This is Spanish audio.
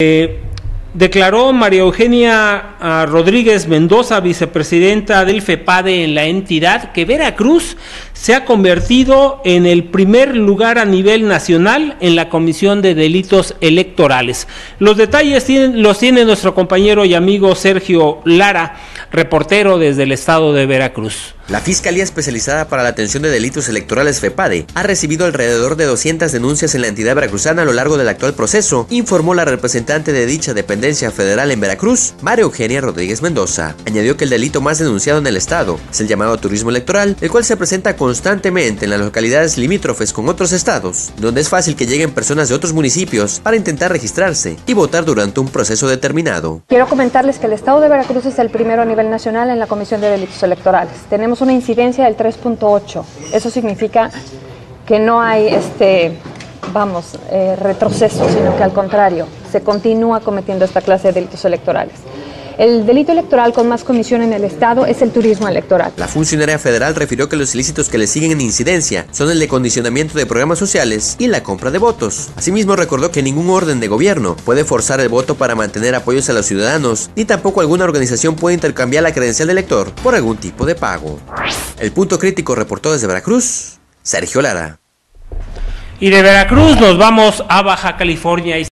Eh, declaró María Eugenia ah, Rodríguez Mendoza, vicepresidenta del FEPADE en la entidad, que Veracruz se ha convertido en el primer lugar a nivel nacional en la Comisión de Delitos Electorales. Los detalles los tiene nuestro compañero y amigo Sergio Lara, reportero desde el estado de Veracruz. La Fiscalía Especializada para la Atención de Delitos Electorales FEPADE ha recibido alrededor de 200 denuncias en la entidad veracruzana a lo largo del actual proceso, informó la representante de dicha dependencia federal en Veracruz, María Eugenia Rodríguez Mendoza. Añadió que el delito más denunciado en el estado es el llamado turismo electoral, el cual se presenta constantemente en las localidades limítrofes con otros estados, donde es fácil que lleguen personas de otros municipios para intentar registrarse y votar durante un proceso determinado. Quiero comentarles que el estado de Veracruz es el primero a nivel nacional en la Comisión de Delitos Electorales. Tenemos una incidencia del 3.8. Eso significa que no hay este vamos, eh, retroceso, sino que al contrario, se continúa cometiendo esta clase de delitos electorales. El delito electoral con más comisión en el Estado es el turismo electoral. La funcionaria federal refirió que los ilícitos que le siguen en incidencia son el de condicionamiento de programas sociales y la compra de votos. Asimismo recordó que ningún orden de gobierno puede forzar el voto para mantener apoyos a los ciudadanos, ni tampoco alguna organización puede intercambiar la credencial del elector por algún tipo de pago. El punto crítico reportó desde Veracruz, Sergio Lara. Y de Veracruz nos vamos a Baja California.